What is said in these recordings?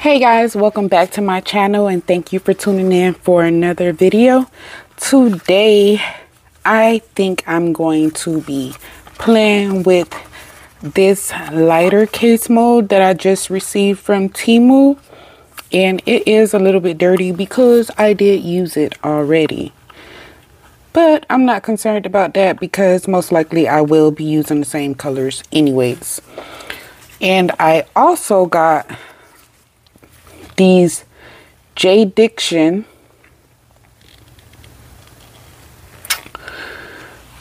Hey guys, welcome back to my channel and thank you for tuning in for another video. Today, I think I'm going to be playing with this lighter case mold that I just received from Temu. And it is a little bit dirty because I did use it already. But I'm not concerned about that because most likely I will be using the same colors anyways. And I also got these JDiction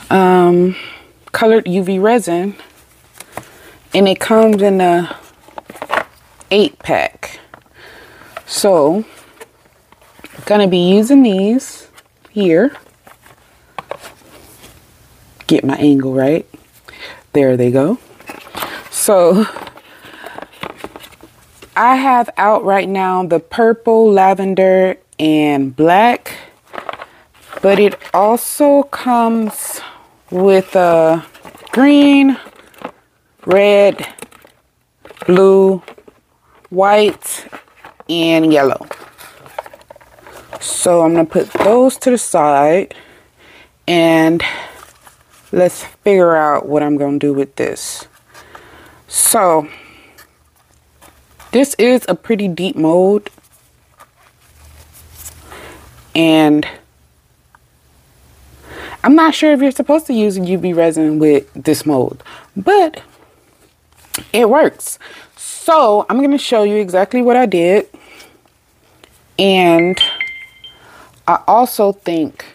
um, colored UV resin and it comes in a eight pack. So gonna be using these here. Get my angle right. There they go. So I have out right now the purple, lavender, and black. But it also comes with a green, red, blue, white, and yellow. So I'm going to put those to the side and let's figure out what I'm going to do with this. So this is a pretty deep mold. And I'm not sure if you're supposed to use UV resin with this mold, but it works. So I'm going to show you exactly what I did. And I also think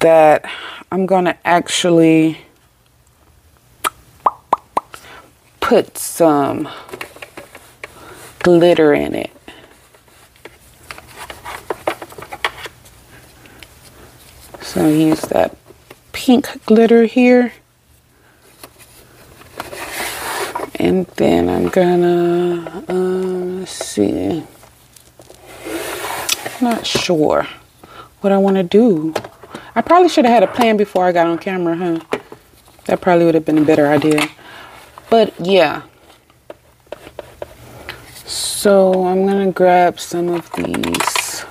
that I'm going to actually put some glitter in it. So use that pink glitter here. And then I'm gonna, um, let's see. Not sure what I want to do. I probably should have had a plan before I got on camera, huh? That probably would have been a better idea. But yeah, so I'm going to grab some of these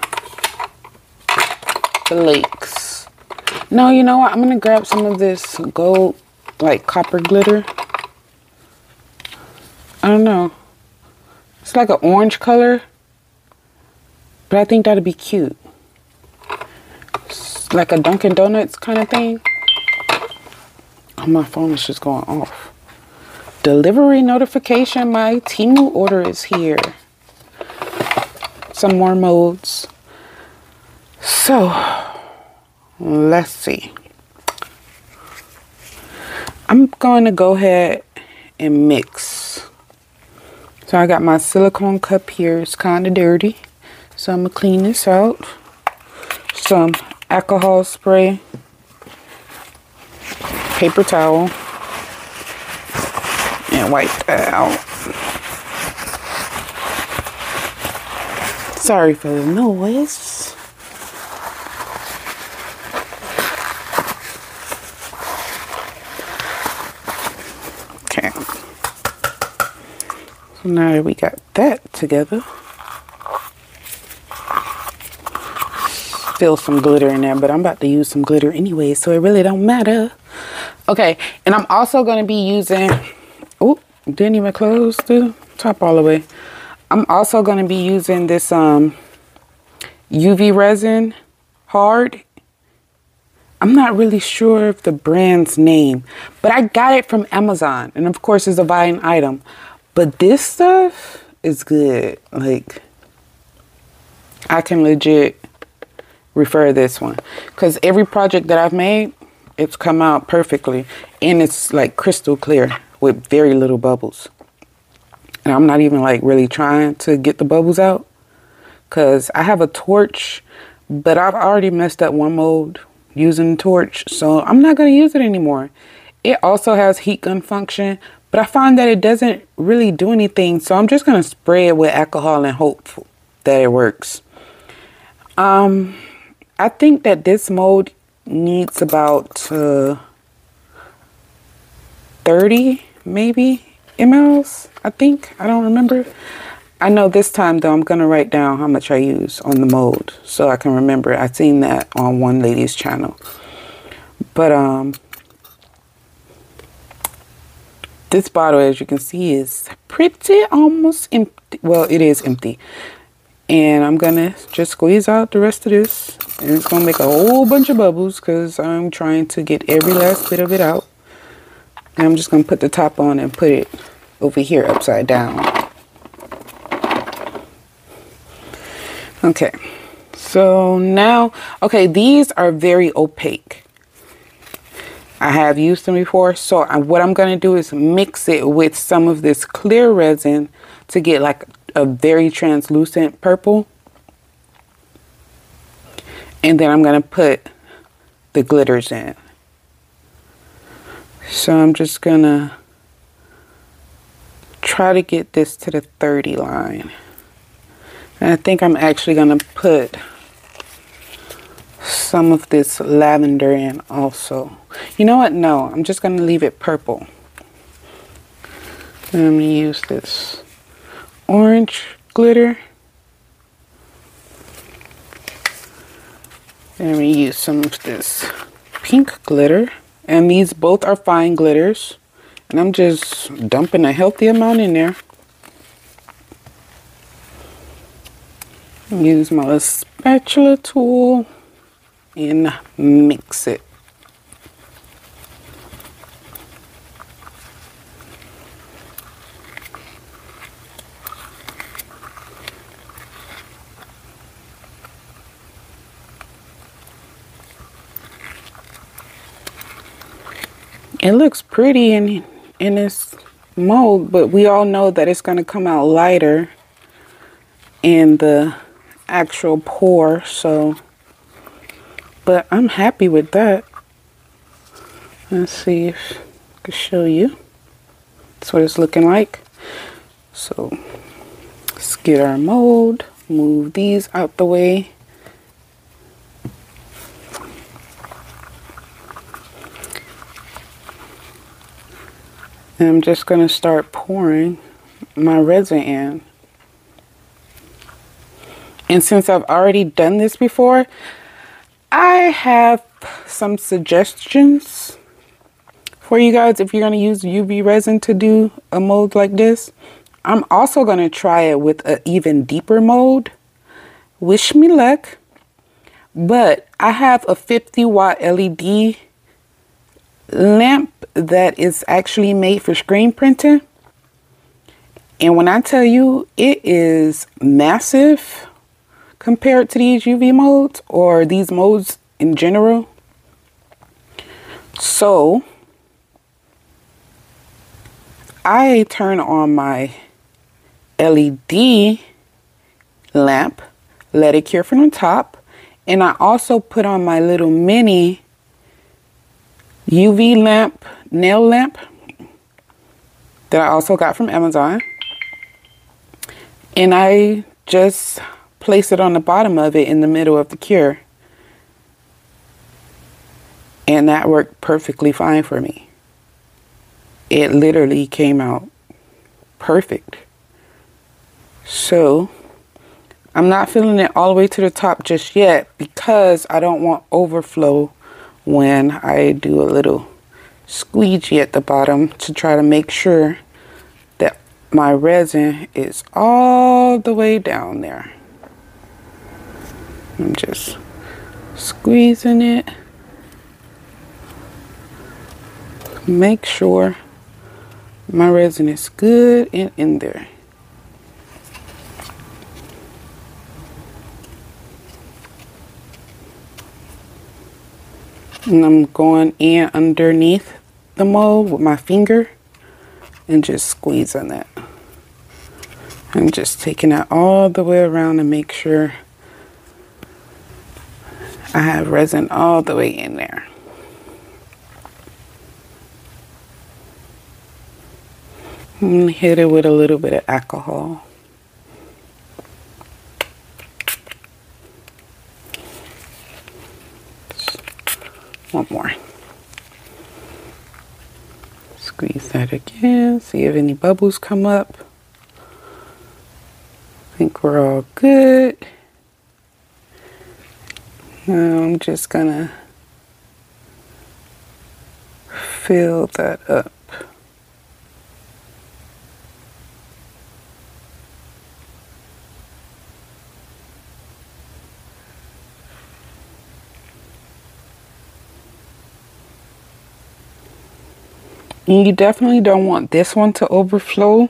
flakes. No, you know what? I'm going to grab some of this gold, like copper glitter. I don't know. It's like an orange color. But I think that'd be cute. It's like a Dunkin' Donuts kind of thing. Oh, my phone is just going off. Delivery notification. My Temu order is here some more molds. So, let's see. I'm going to go ahead and mix. So I got my silicone cup here. It's kind of dirty. So I'm going to clean this out. Some alcohol spray. Paper towel. And wipe that out. Sorry for the noise. Okay. So now that we got that together. Still some glitter in there, but I'm about to use some glitter anyway, so it really don't matter. Okay, and I'm also going to be using... Oh, didn't even close the top all the way. I'm also going to be using this um, UV resin hard. I'm not really sure of the brand's name, but I got it from Amazon. And of course, it's a Vine item. But this stuff is good. Like, I can legit refer this one. Because every project that I've made, it's come out perfectly. And it's like crystal clear with very little bubbles. And I'm not even like really trying to get the bubbles out because I have a torch, but I've already messed up one mold using the torch. So I'm not going to use it anymore. It also has heat gun function, but I find that it doesn't really do anything. So I'm just going to spray it with alcohol and hope that it works. Um, I think that this mold needs about uh, 30 maybe mLs, I think. I don't remember. I know this time though, I'm to write down how much I use on the mold so I can remember. I've seen that on one lady's channel. But, um, this bottle, as you can see, is pretty almost empty. Well, it is empty. And I'm to just squeeze out the rest of this. And it's to make a whole bunch of bubbles because I'm trying to get every last bit of it out. And I'm just going to put the top on and put it over here upside down. Okay. So now, okay, these are very opaque. I have used them before. So I, what I'm going to do is mix it with some of this clear resin to get like a very translucent purple. And then I'm going to put the glitters in. So I'm just to try to get this to the 30 line. And I think I'm actually to put some of this lavender in also. You know what? No, I'm just to leave it purple. Let me use this orange glitter. Let me use some of this pink glitter. And these both are fine glitters. And I'm just dumping a healthy amount in there. Use my spatula tool and mix it. It looks pretty in, in this mold, but we all know that it's going to come out lighter in the actual pour, so but I'm happy with that. Let's see if I can show you. That's what it's looking like. So let's get our mold, move these out the way. And I'm just going to start pouring my resin in. And since I've already done this before, I have some suggestions for you guys if you're going to use UV resin to do a mold like this. I'm also going to try it with an even deeper mold. Wish me luck. But I have a 50 watt LED lamp that is actually made for screen printing. And when I tell you it is massive, compared to these UV modes or these modes in general. So I turn on my LED lamp, let it cure from the top, and I also put on my little mini UV lamp, nail lamp that I also got from Amazon. And I just place it on the bottom of it in the middle of the cure. And that worked perfectly fine for me. It literally came out perfect. So, I'm not filling it all the way to the top just yet because I don't want overflow when I do a little squeegee at the bottom to try to make sure that my resin is all the way down there. I'm just squeezing it. Make sure my resin is good and in there. And I'm going in underneath the mold with my finger and just squeezing it. I'm just taking it all the way around to make sure I have resin all the way in there. And hit it with a little bit of alcohol. One more. Squeeze that again. See if any bubbles come up. I think we're all good. Now I'm just gonna fill that up. And you definitely don't want this one to overflow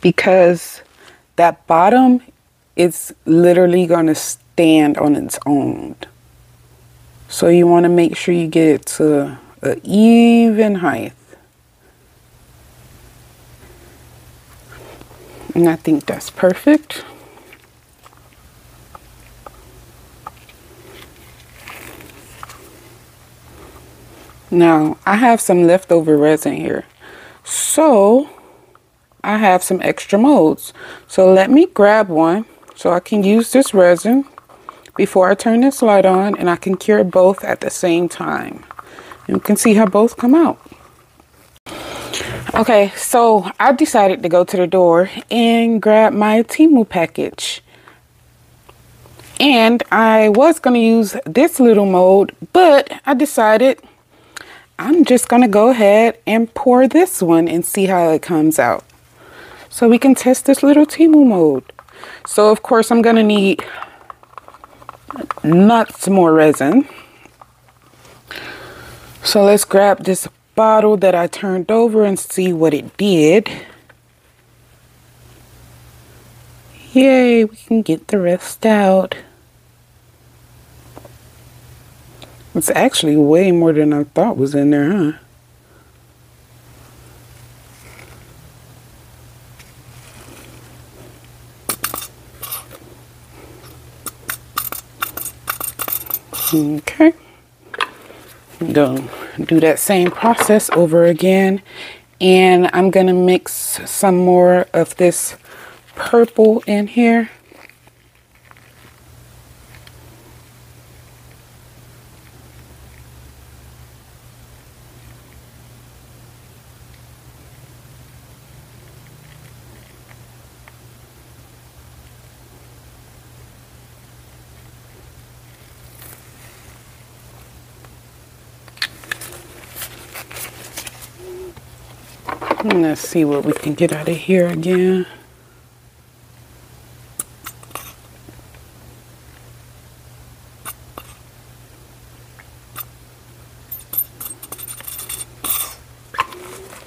because that bottom is literally going to stand on its own. So you want to make sure you get it to an even height. And I think that's perfect. Now, I have some leftover resin here. So, I have some extra molds. So, let me grab one so I can use this resin before I turn this light on and I can cure both at the same time. You can see how both come out. Okay, so I decided to go to the door and grab my Temu package. And I was going to use this little mold, but I decided I'm just going to go ahead and pour this one and see how it comes out. So we can test this little Temu mold. So of course I'm going to need lots more resin. So let's grab this bottle that I turned over and see what it did. Yay, we can get the rest out. It's actually way more than I thought was in there, huh? Okay. Go do that same process over again. And I'm going to mix some more of this purple in here. Let's see what we can get out of here again.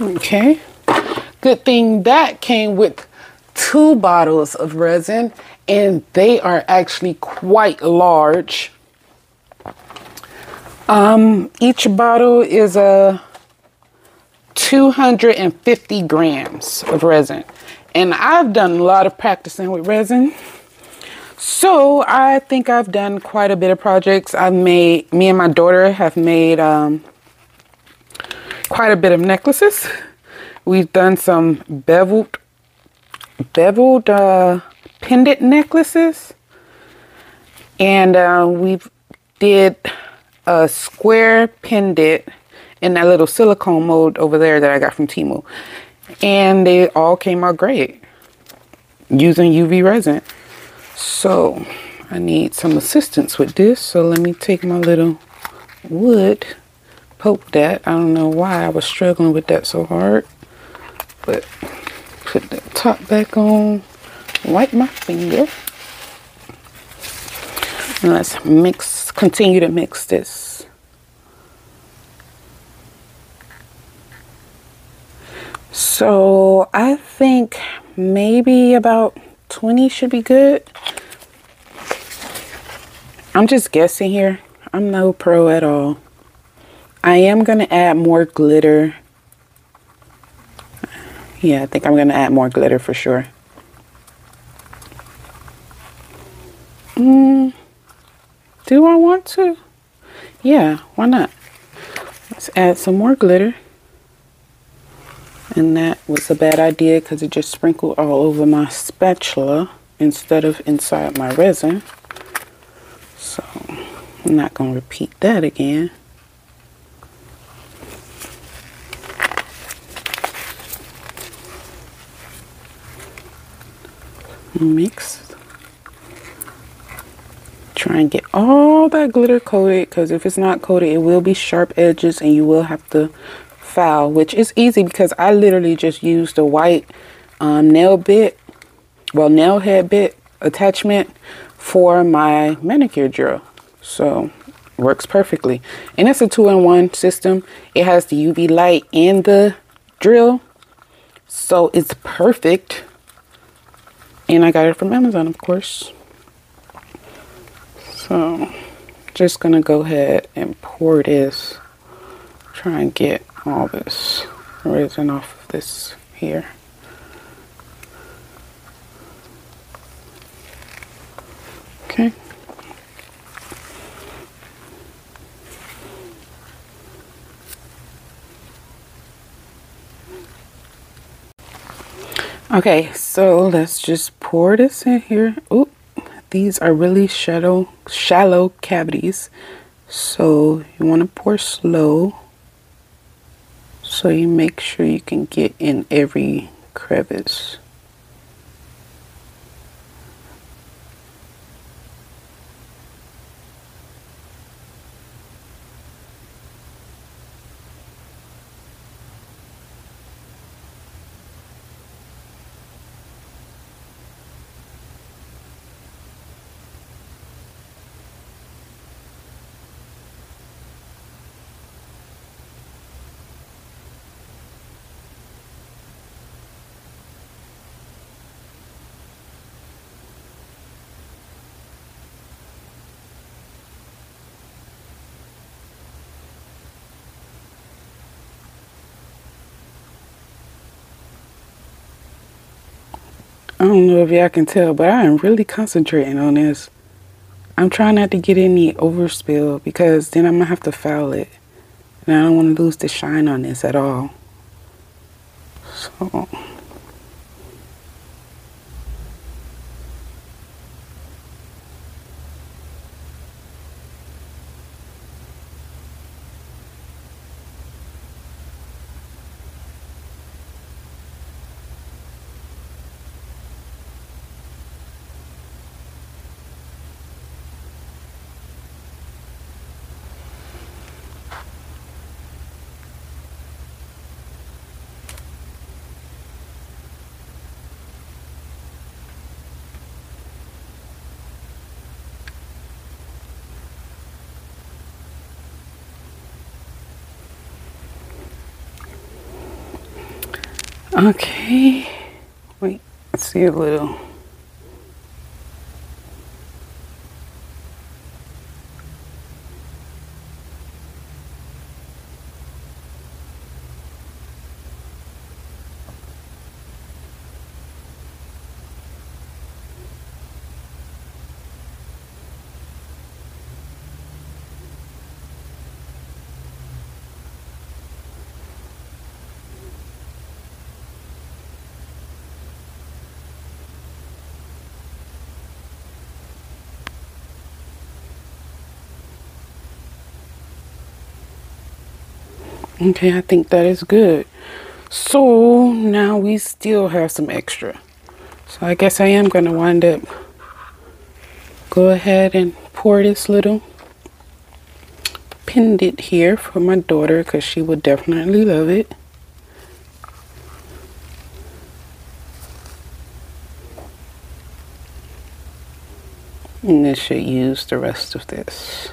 Okay. Good thing that came with two bottles of resin and they are actually quite large. Um, each bottle is a 250 grams of resin. And I've done a lot of practicing with resin. So I think I've done quite a bit of projects. I've made, me and my daughter have made um, quite a bit of necklaces. We've done some beveled, beveled uh, pendant necklaces. And uh, we've did a square pendant in that little silicone mold over there that I got from Temu. And they all came out great using UV resin. So I need some assistance with this. So let me take my little wood, poke that. I don't know why I was struggling with that so hard. But put the top back on, wipe my finger. And let's mix, continue to mix this. So I think maybe about 20 should be good. I'm just guessing here. I'm no pro at all. I am going to add more glitter. Yeah, I think I'm going to add more glitter for sure. Mm, do I want to? Yeah, why not? Let's add some more glitter. And that was a bad idea because it just sprinkled all over my spatula instead of inside my resin. So I'm not going to repeat that again. Mix. Try and get all that glitter coated because if it's not coated, it will be sharp edges and you will have to which is easy because I literally just used a white um, nail bit, well, nail head bit attachment for my manicure drill. So works perfectly. And it's a two-in-one system. It has the UV light and the drill. So it's perfect. And I got it from Amazon, of course. So just gonna go ahead and pour this. Try and get all this resin off of this here. Okay. Okay, so let's just pour this in here. Oop, these are really shallow, shallow cavities. So you want to pour slow so you make sure you can get in every crevice. Don't know if y'all can tell, but I am really concentrating on this. I'm trying not to get any overspill because then I'm going to have to foul it. And I don't want to lose the shine on this at all. So... Okay. Wait, let's see a little. Okay, I think that is good. So now we still have some extra. So I guess I am going to wind up go ahead and pour this little pendant here for my daughter because she would definitely love it. And this should use the rest of this.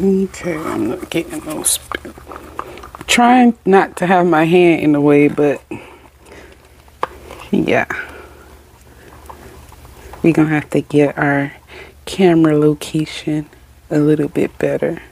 Okay, I'm not getting those. trying not to have my hand in the way, but yeah. We're to have to get our camera location a little bit better.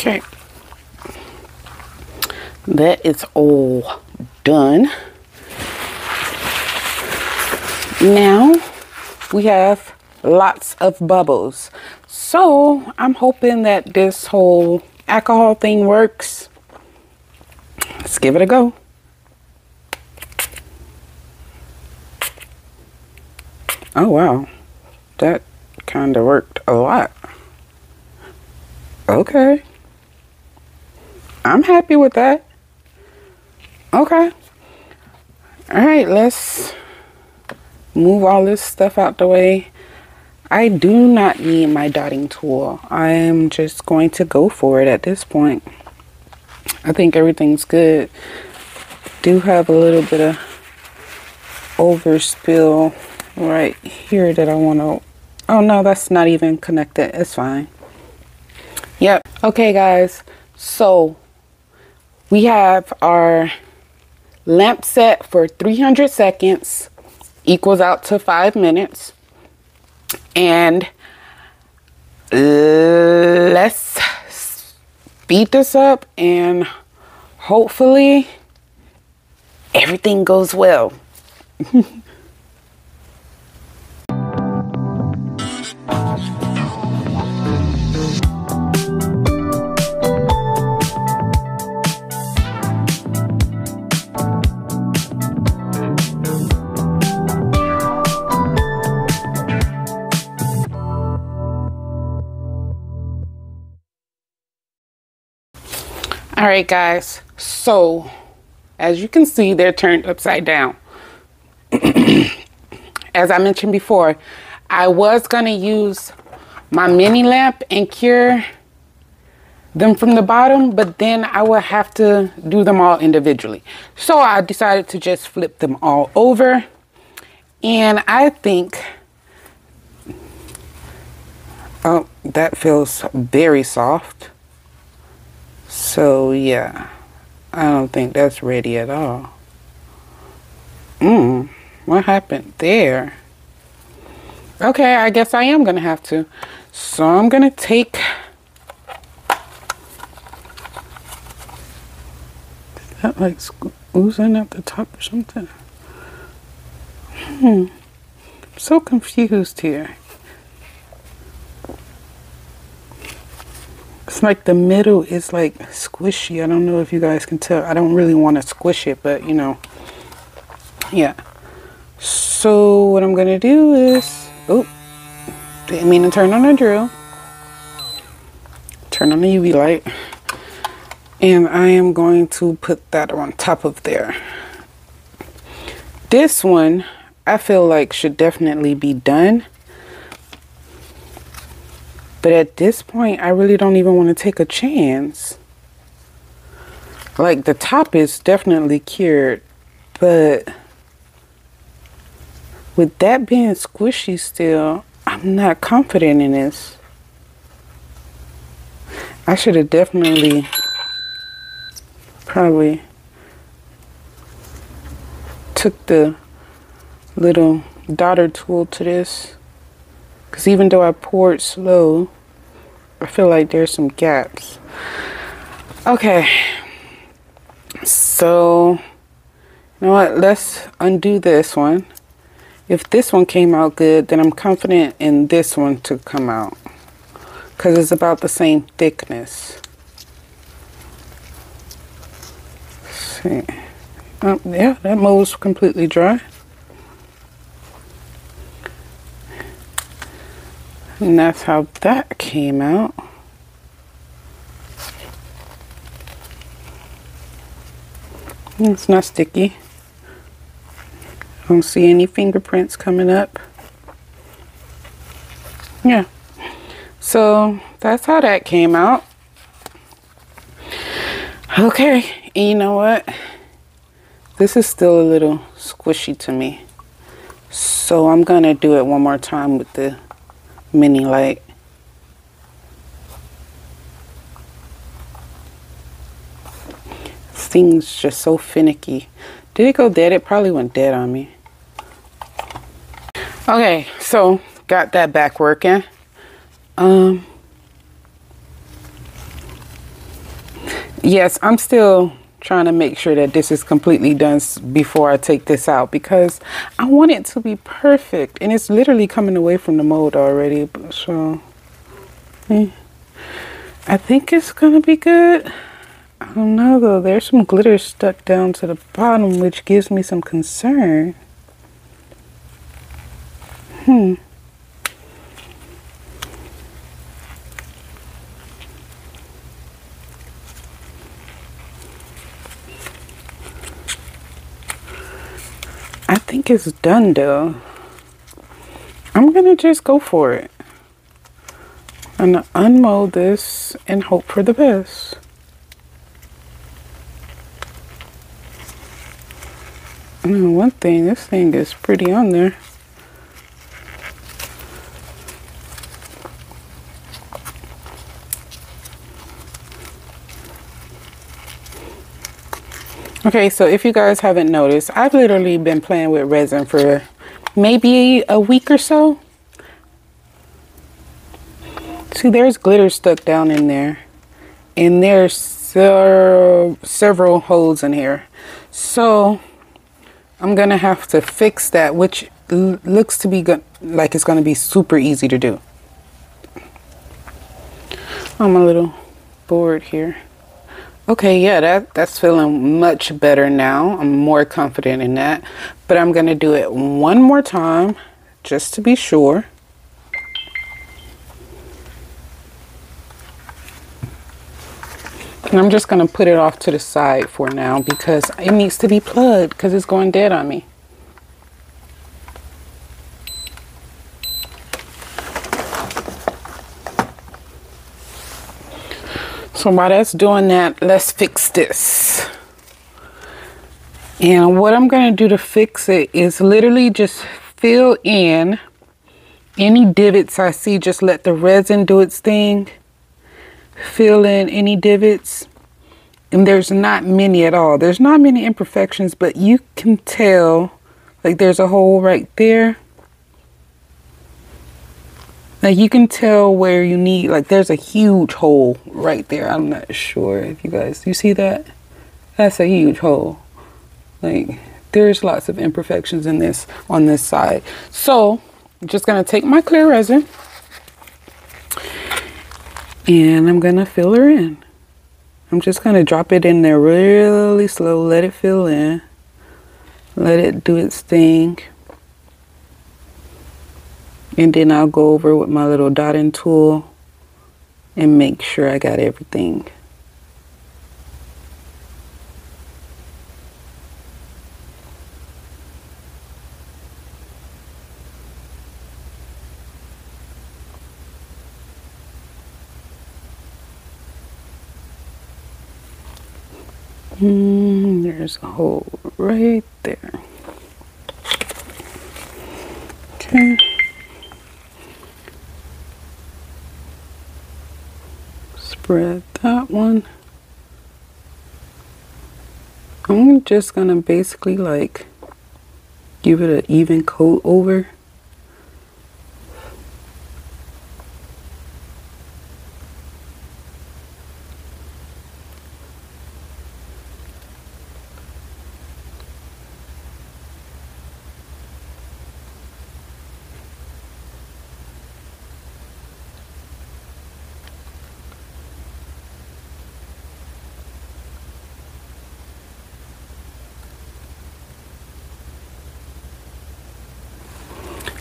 Okay. That is all done. Now we have lots of bubbles. So I'm hoping that this whole alcohol thing works. Let's give it a go. Oh wow, that kind of worked a lot. Okay. I'm happy with that. Okay. All right, let's move all this stuff out the way. I do not need my dotting tool. I'm just going to go for it at this point. I think everything's good. Do have a little bit of overspill right here that I want to... Oh, no, that's not even connected. It's fine. Yep. Okay, guys. So we have our lamp set for 300 seconds equals out to five minutes. And let's speed this up and hopefully everything goes well. All right, guys. So, as you can see, they're turned upside down. as I mentioned before, I was going to use my mini lamp and cure them from the bottom, but then I would have to do them all individually. So I decided to just flip them all over. And I think, oh, that feels very soft. So yeah, I don't think that's ready at all. Mmm, what happened there? Okay, I guess I am gonna have to. So I'm gonna take Is that like oozing at the top or something? Hmm. I'm so confused here. Like the middle is like squishy. I don't know if you guys can tell. I don't really want to squish it, but you know. Yeah. So what I'm going to do is, oh, didn't mean to turn on the drill. Turn on the UV light. And I am going to put that on top of there. This one, I feel like should definitely be done. But at this point, I really don't even want to take a chance. Like, the top is definitely cured, but with that being squishy still, I'm not confident in this. I should have definitely probably took the little dotting tool to this because even though I poured slow, I feel like there's some gaps. Okay. So, you know what? Let's undo this one. if this one came out good, then I'm confident in this one to come out. Because it's about the same thickness. See. Oh, yeah, that mold's completely dry. And that's how that came out. It's not sticky. I don't see any fingerprints coming up. Yeah. So that's how that came out. Okay, and you know what? This is still a little squishy to me. So I'm gonna do it one more time with the mini light. Thing's just so finicky. Did it go dead? It probably went dead on me. Okay, so got that back working. Um, yes, I'm still trying to make sure that this is completely done before I take this out because I want it to be perfect and it's literally coming away from the mold already so eh. I think it's gonna be good. I don't know though. There's some glitter stuck down to the bottom which gives me some concern. Hmm I think it's done though. I'm gonna just go for it. I'm gonna unmold this and hope for the best. And one thing, this thing is pretty on there. Okay, so if you guys haven't noticed, I've literally been playing with resin for maybe a week or so. See, there's glitter stuck down in there. And there's several holes in here. So, I'm going to have to fix that, which looks to be good, like it's going to be super easy to do. I'm a little bored here. Okay, yeah, that, that's feeling much better now. I'm more confident in that. But I'm going to do it one more time just to be sure. And I'm just going to put it off to the side for now because it needs to be plugged because it's going dead on me. So while that's doing that, let's fix this. And what I'm going to do to fix it is literally just fill in any divots I see. Just let the resin do its thing. Fill in any divots. And there's not many at all. There's not many imperfections, but you can tell like there's a hole right there. Like you can tell where you need, like there's a huge hole right there. I'm not sure if you guys, you see that? That's a huge hole. Like there's lots of imperfections in this, on this side. So I'm just gonna take my clear resin and I'm gonna fill her in. I'm just gonna drop it in there really slow, let it fill in, let it do its thing. And then I'll go over with my little dotting tool and make sure I got everything. Mm, there's a hole right there. Okay. Spread that one. I'm just gonna basically like give it an even coat over.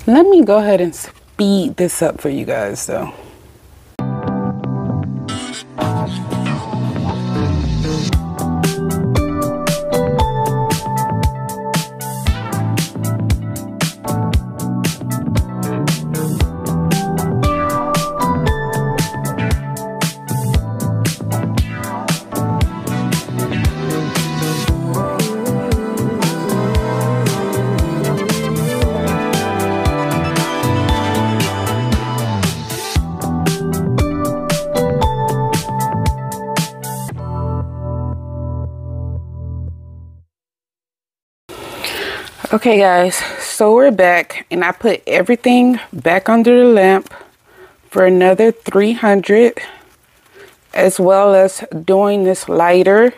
Let me go ahead and speed this up for you guys though. Okay guys, so we're back and I put everything back under the lamp for another 300 as well as doing this lighter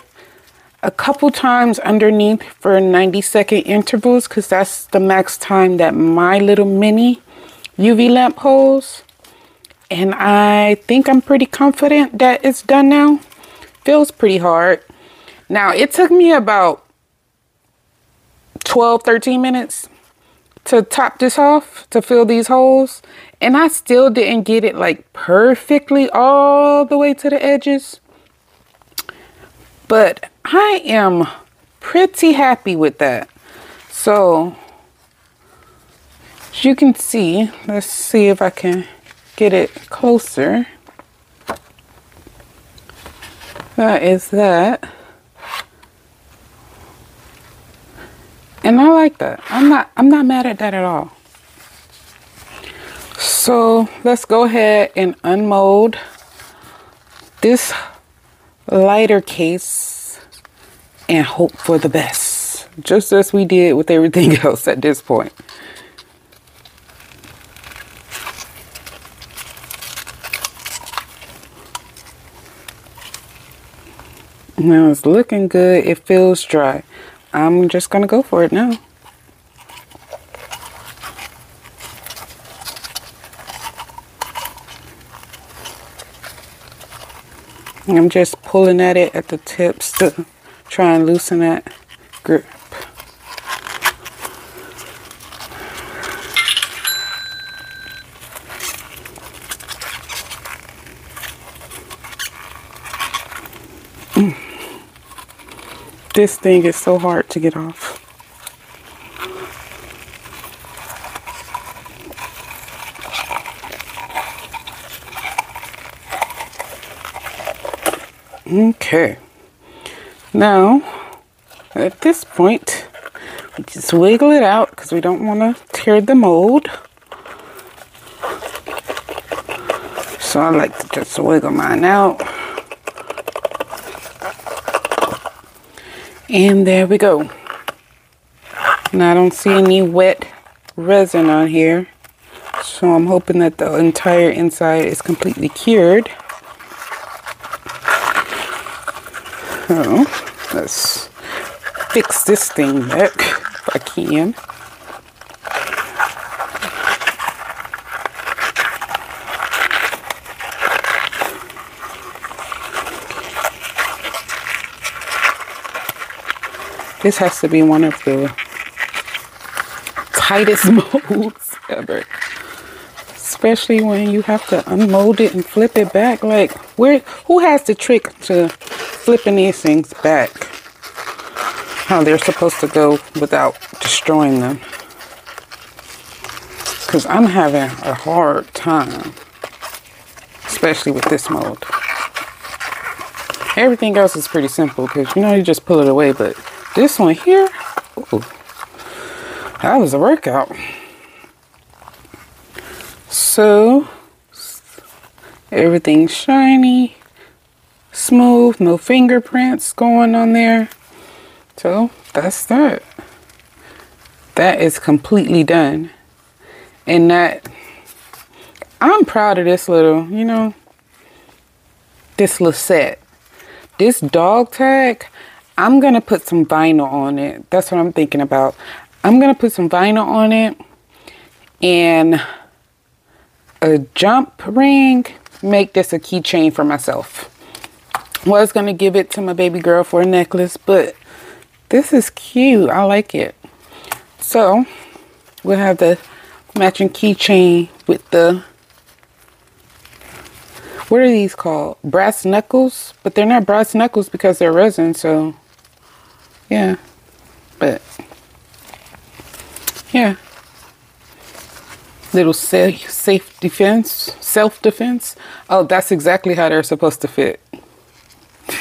a couple times underneath for 90 second intervals because that's the max time that my little mini UV lamp holds. And I think I'm pretty confident that it's done now. Feels pretty hard. Now it took me about 12, 13 minutes to top this off, to fill these holes. And I still didn't get it like perfectly all the way to the edges. But I am pretty happy with that. So, as you can see, let's see if I can get it closer. That is that. And I like that. I'm not I'm not mad at that at all. So let's go ahead and unmold this lighter case and hope for the best. Just as we did with everything else at this point. Now it's looking good. It feels dry. I'm just going to go for it now. I'm just pulling at it at the tips to try and loosen that grip. This thing is so hard to get off. Okay. Now, at this point, we just wiggle it out because we don't want to tear the mold. So I like to just wiggle mine out. And there we go. Now I don't see any wet resin on here. So I'm hoping that the entire inside is completely cured. So let's fix this thing back if I can. This has to be one of the tightest molds ever. Especially when you have to unmold it and flip it back. Like, where? who has the trick to flipping these things back? How they're supposed to go without destroying them. Because I'm having a hard time. Especially with this mold. Everything else is pretty simple because, you know, you just pull it away. But this one here, ooh, that was a workout. So, everything shiny, smooth, no fingerprints going on there. So, that's that. That is completely done. And that, I'm proud of this little, you know, this little set. This dog tag, I'm going to put some vinyl on it. That's what I'm thinking about. I'm going to put some vinyl on it and a jump ring. Make this a keychain for myself. Was going to give it to my baby girl for a necklace, but this is cute. I like it. So, we'll have the matching keychain with the what are these called? Brass knuckles, but they're not brass knuckles because they're resin, so yeah. But yeah. Little safe, safe defense, self defense. Oh, that's exactly how they're supposed to fit.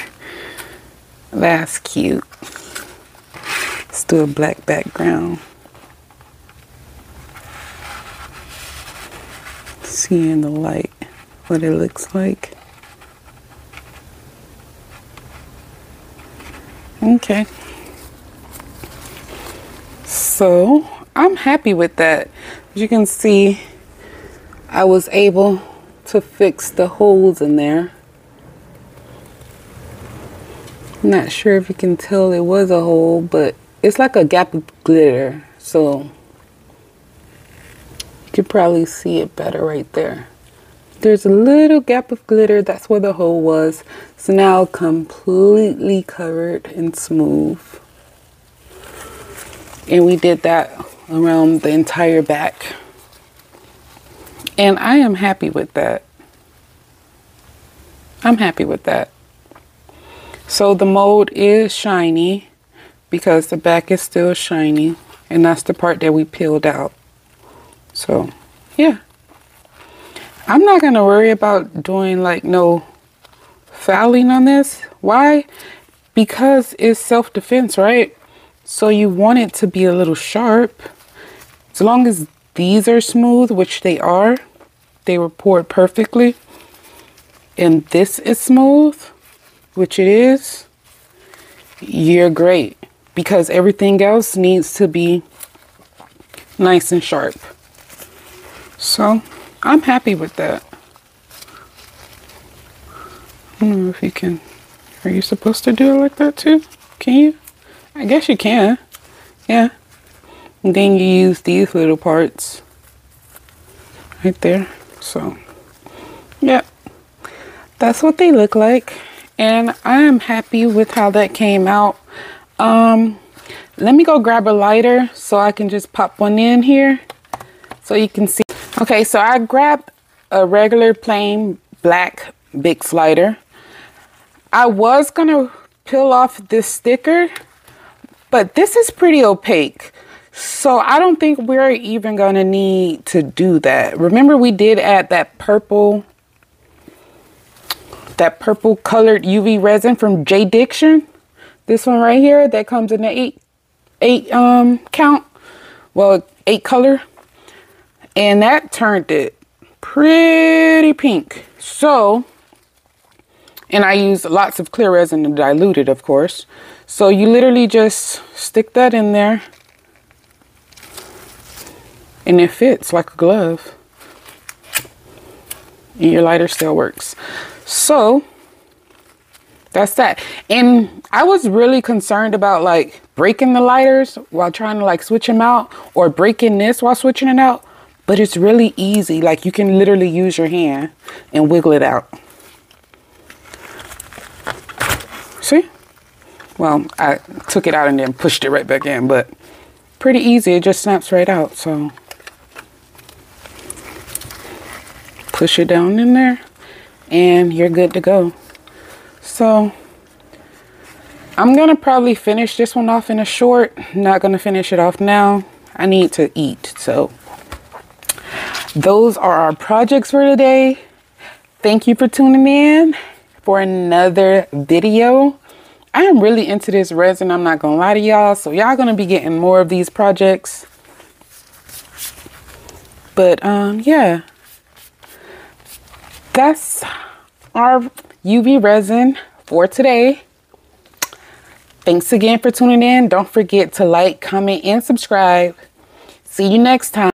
That's cute. A black background. Seeing the light what it looks like. Okay. So I'm happy with that. As you can see, I was able to fix the holes in there. I'm not sure if you can tell it was a hole, but it's like a gap of glitter. So you can probably see it better right there. There's a little gap of glitter. That's where the hole was. It's now completely covered and smooth. And we did that around the entire back. And I am happy with that. I'm happy with that. So the mold is shiny because the back is still shiny. And that's the part that we peeled out. So, yeah. I'm not to worry about doing like no fouling on this. Why? Because it's self-defense, right? So you want it to be a little sharp. As long as these are smooth, which they are, they were poured perfectly. And this is smooth, which it is, you're great. Because everything else needs to be nice and sharp. So I'm happy with that. I don't know if you can. Are you supposed to do it like that too? Can you? I guess you can. Yeah. And then you use these little parts right there. So, yeah. That's what they look like. And I am happy with how that came out. Um, let me go grab a lighter so I can just pop one in here so you can see. Okay, so I grabbed a regular plain black Bic lighter. I was gonna peel off this sticker, but this is pretty opaque. So I don't think we're even gonna need to do that. Remember we did add that purple, that purple colored UV resin from JDiction. This one right here that comes in the eight, eight um count, well eight color and that turned it pretty pink. So, and I used lots of clear resin to dilute it, of course. So you literally just stick that in there and it fits like a glove. And your lighter still works. So that's that. And I was really concerned about like breaking the lighters while trying to like switch them out or breaking this while switching it out. But it's really easy. Like you can literally use your hand and wiggle it out. See? Well, I took it out and then pushed it right back in, but pretty easy. It just snaps right out. So push it down in there and you're good to go. So I'm going to probably finish this one off in a short. Not going to finish it off now. I need to eat. So those are our projects for today. Thank you for tuning in for another video. I am really into this resin. I'm not going to lie to y'all. So y'all going to be getting more of these projects. But um, yeah. That's our UV resin for today. Thanks again for tuning in. Don't forget to like, comment, and subscribe. See you next time.